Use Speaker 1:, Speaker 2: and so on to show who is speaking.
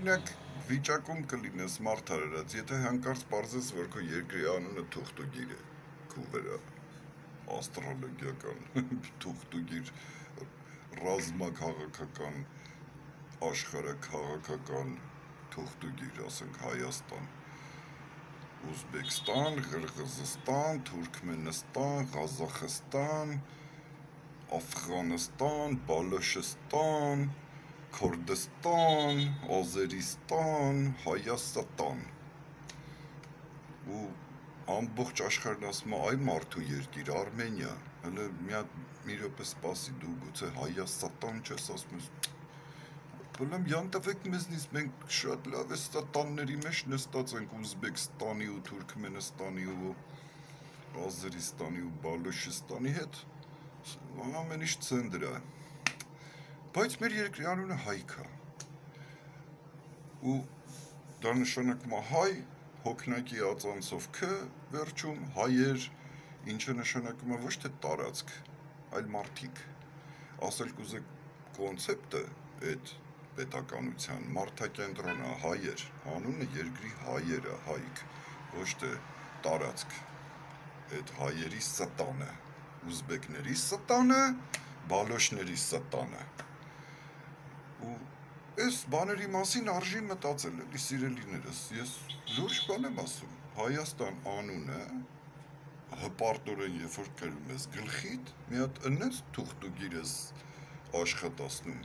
Speaker 1: օրինակ վիճակում կլինես մարդարարած, եթե հանկարծ parzես, որ քո երկրի անունը թուղթուգիր է, քո վրա աստրոլոգիական թուղթուգիր ռազմաքաղաքական աշխարհաքաղաքական թուղթուգիր, ասենք Հայաստան Ուզբեկստան, Ղրղզստան, Թուրքմենստան, Ղազախստան, Աֆղանստան, Բալոշստան, Քուրդստան, Ազերիստան, Հայաստան։ Ու ամբողջ աշխարհն ասում է, այ մարդու երկիր Արմենիա։ Հələ մի հատ մի րոպե սպասի, դու գուցե Հայաստան չես ասում ես Բլամ յանտվեք մեզնից մենք շատ լավ է ստանների մեջ նստած ենք Ուզբեկստանի ու Թուրքմենստանի ու Ազերիստանի ու Բալուչիստանի հետ ամեն ինչ ցենդր է բայց մեր երկրի անունը հայք է ու դա նշանակում է հայ հոգնակի ածանցով ք վերջում հայեր ինչը նշանակում է ոչ թե տարածք այլ մարդիկ ասել կուզեք կոնցեպտը այդ պետականության մարդակենտրոնը հայեր, անունը երկրի հայերը, հայք, ոչ թե տարածք։ Այդ հայերի ստանը, ուզբեկների ստանը, բալոշների ստանը։ այս բաների մասին արժի մտածել, էլի սիրելիներս, ես լուրջ բան եմ ասում։ Հայաստան անունը հպարտորեն երբ որ կրում ես գլխիդ, մի հատ ընես թուղթուգիր ես աշխատացնում